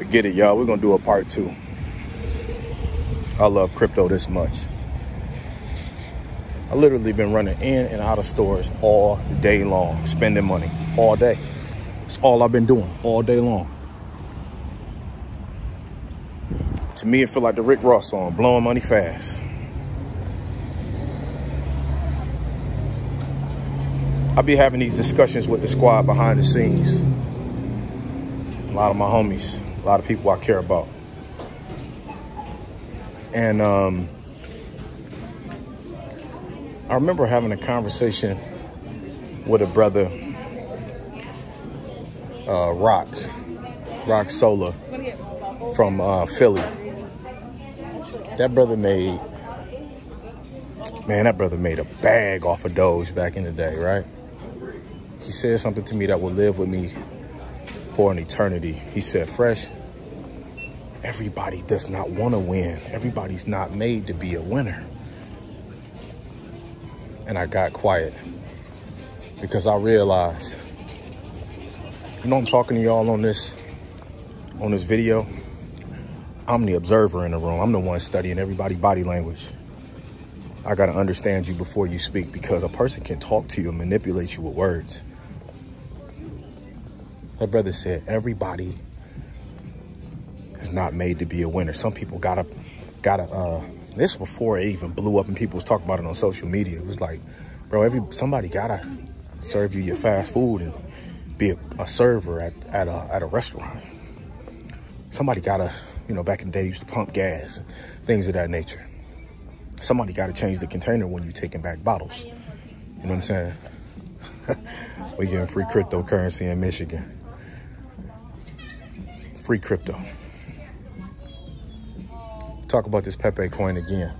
Forget it, y'all. We're going to do a part two. I love crypto this much. I literally been running in and out of stores all day long, spending money all day. It's all I've been doing all day long. To me, it feel like the Rick Ross song, blowing money fast. I'll be having these discussions with the squad behind the scenes. A lot of my homies, a lot of people I care about. And um, I remember having a conversation with a brother, uh, Rock, Rock Sola from uh, Philly. That brother made, man, that brother made a bag off of Doge back in the day, right? He said something to me that will live with me for an eternity. He said, Fresh, everybody does not want to win. Everybody's not made to be a winner. And I got quiet because I realized, you know, I'm talking to y'all on this, on this video. I'm the observer in the room. I'm the one studying everybody body language. I got to understand you before you speak because a person can talk to you and manipulate you with words. That brother said, everybody is not made to be a winner. Some people gotta, gotta, uh, this before it even blew up and people was talking about it on social media. It was like, bro, every, somebody gotta serve you your fast food and be a, a server at, at a, at a restaurant. Somebody gotta, you know, back in the day, used to pump gas things of that nature. Somebody gotta change the container when you're taking back bottles. You know what I'm saying? we getting free cryptocurrency in Michigan free crypto. Talk about this Pepe coin again.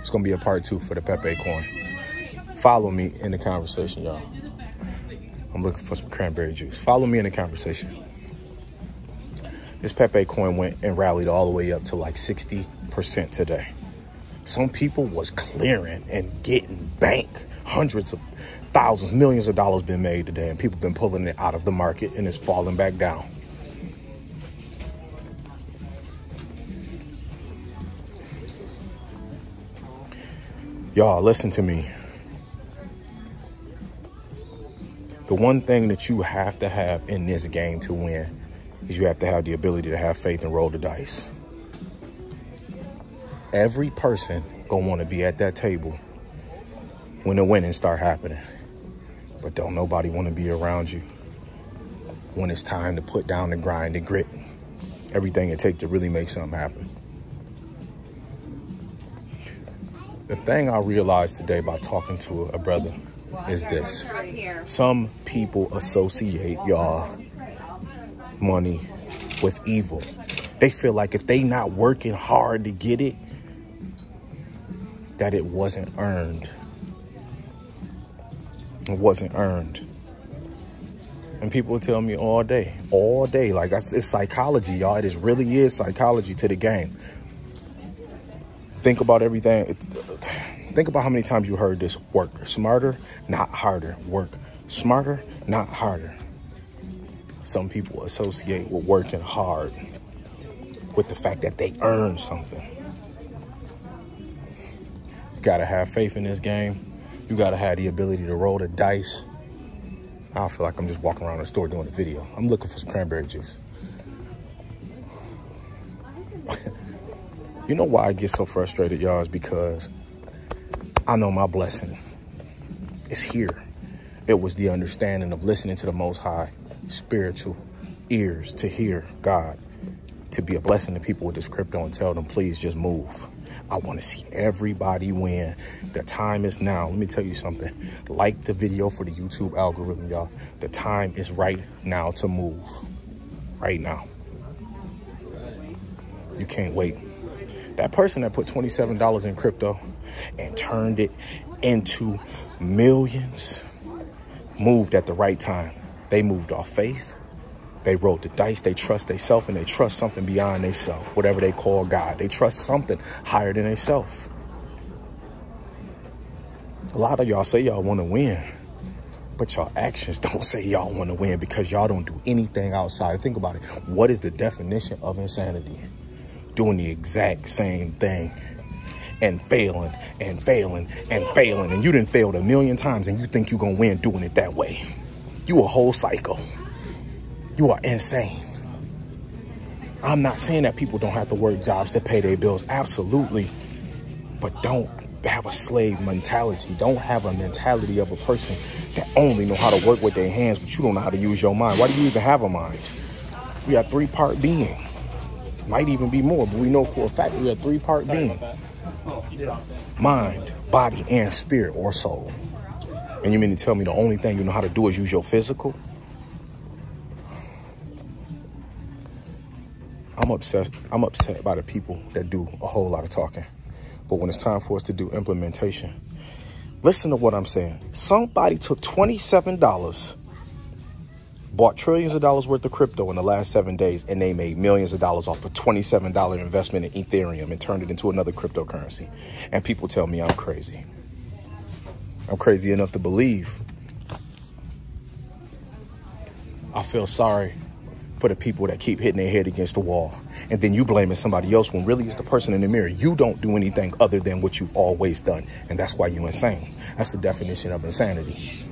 It's gonna be a part two for the Pepe coin. Follow me in the conversation, y'all. I'm looking for some cranberry juice. Follow me in the conversation. This Pepe coin went and rallied all the way up to like 60% today. Some people was clearing and getting bank. Hundreds of thousands, millions of dollars been made today and people been pulling it out of the market and it's falling back down. Y'all, listen to me. The one thing that you have to have in this game to win is you have to have the ability to have faith and roll the dice. Every person gonna want to be at that table when the winnings start happening. But don't nobody want to be around you when it's time to put down the grind, the grit, everything it takes to really make something happen. The thing I realized today by talking to a brother is this. Some people associate y'all money with evil. They feel like if they not working hard to get it, that it wasn't earned. It wasn't earned. And people tell me all day, all day, like that's it's psychology, y'all. It is really is psychology to the game think about everything. It's, think about how many times you heard this work smarter, not harder. Work smarter, not harder. Some people associate with working hard with the fact that they earn something. You gotta have faith in this game. You gotta have the ability to roll the dice. I feel like I'm just walking around the store doing a video. I'm looking for some cranberry juice. You know why I get so frustrated, y'all, is because I know my blessing is here. It was the understanding of listening to the Most High, spiritual ears to hear God, to be a blessing to people with this crypto and tell them, please just move. I want to see everybody win. The time is now. Let me tell you something. Like the video for the YouTube algorithm, y'all. The time is right now to move. Right now. You can't wait. That person that put $27 in crypto and turned it into millions moved at the right time. They moved off faith. They rolled the dice. They trust themselves and they trust something beyond themselves, whatever they call God. They trust something higher than themselves. A lot of y'all say y'all want to win. but y'all actions don't say y'all want to win because y'all don't do anything outside. Think about it. What is the definition of insanity? Doing the exact same thing and failing and failing and failing. And you didn't failed a million times and you think you're going to win doing it that way. You a whole cycle. You are insane. I'm not saying that people don't have to work jobs to pay their bills. Absolutely. But don't have a slave mentality. Don't have a mentality of a person that only know how to work with their hands, but you don't know how to use your mind. Why do you even have a mind? We are three-part being. Might even be more, but we know for a fact we are three-part being. Mind, body, and spirit or soul. And you mean to tell me the only thing you know how to do is use your physical? I'm upset. I'm upset by the people that do a whole lot of talking. But when it's time for us to do implementation, listen to what I'm saying. Somebody took $27, bought trillions of dollars worth of crypto in the last seven days, and they made millions of dollars off a $27 investment in Ethereum and turned it into another cryptocurrency. And people tell me I'm crazy. I'm crazy enough to believe. I feel sorry for the people that keep hitting their head against the wall. And then you blaming somebody else when really it's the person in the mirror. You don't do anything other than what you've always done. And that's why you're insane. That's the definition of insanity.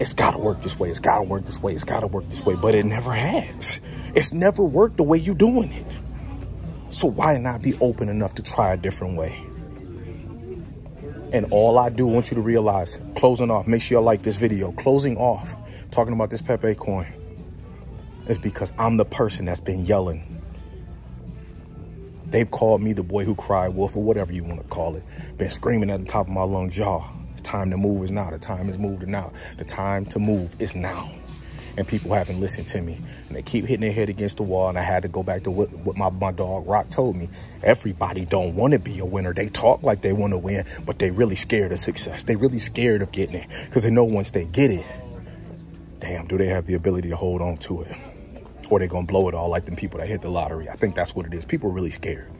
It's got to work this way. It's got to work this way. It's got to work this way. But it never has. It's never worked the way you're doing it. So why not be open enough to try a different way? And all I do want you to realize, closing off, make sure you like this video. Closing off, talking about this Pepe coin is because I'm the person that's been yelling. They've called me the boy who cried wolf or whatever you want to call it. Been screaming at the top of my lungs, jaw. Time to move is now. The time is moving now. The time to move is now. And people haven't listened to me. And they keep hitting their head against the wall. And I had to go back to what, what my, my dog Rock told me. Everybody don't want to be a winner. They talk like they want to win, but they really scared of success. They really scared of getting it. Because they know once they get it, damn, do they have the ability to hold on to it? or they're gonna blow it all like them people that hit the lottery. I think that's what it is. People are really scared.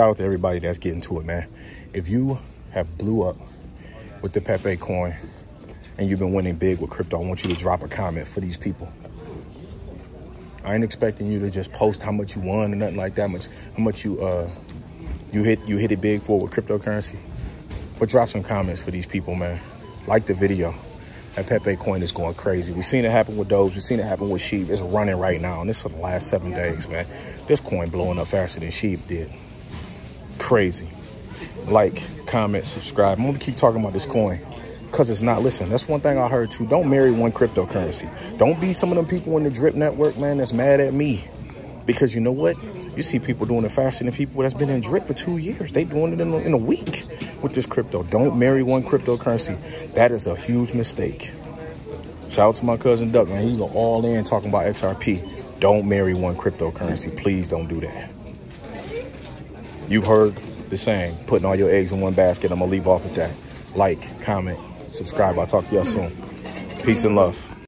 Shout out to everybody that's getting to it, man. If you have blew up with the Pepe coin and you've been winning big with crypto, I want you to drop a comment for these people. I ain't expecting you to just post how much you won or nothing like that much, how much you uh you hit you hit it big for with cryptocurrency. But drop some comments for these people, man. Like the video. That Pepe coin is going crazy. We've seen it happen with Doge. We've seen it happen with Shib. It's running right now. And this is the last seven days, man. This coin blowing up faster than Shib did. Crazy. Like, comment, subscribe. I'm to keep talking about this coin because it's not. Listen, that's one thing I heard too. Don't marry one cryptocurrency. Don't be some of them people in the drip network, man, that's mad at me. Because you know what? You see people doing it faster than people that's been in drip for two years. They doing it in a, in a week with this crypto. Don't marry one cryptocurrency. That is a huge mistake. Shout out to my cousin Duck, man. He's all in talking about XRP. Don't marry one cryptocurrency. Please don't do that. You've heard the saying, putting all your eggs in one basket. I'm going to leave off with that. Like, comment, subscribe. I'll talk to y'all soon. Peace and love.